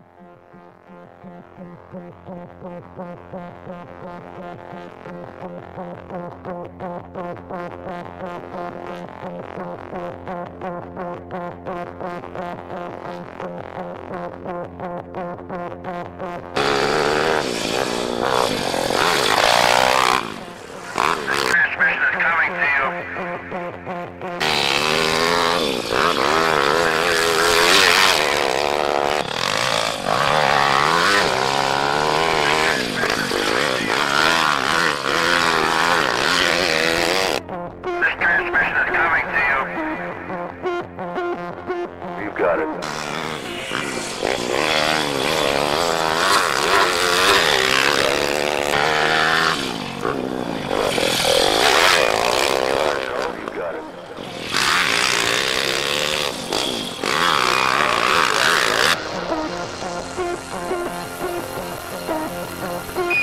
coming to you. America.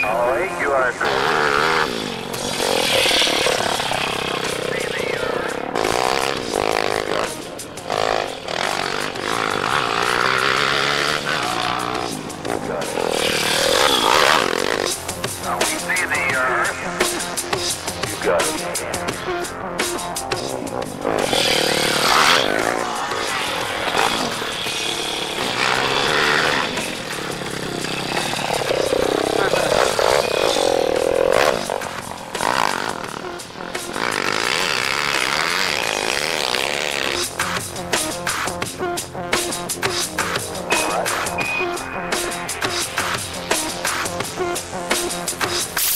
All right, you are. the Earth. You got it. Right.